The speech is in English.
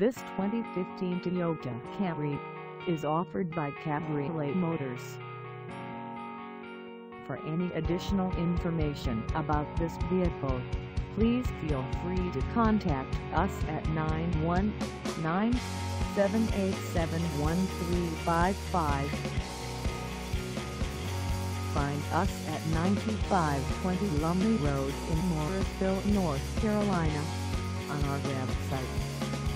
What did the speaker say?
This 2015 Toyota Camry is offered by Cabriolet Motors. For any additional information about this vehicle, please feel free to contact us at 919-787-1355. Find us at 9520 Lumley Road in Morrisville, North Carolina on our website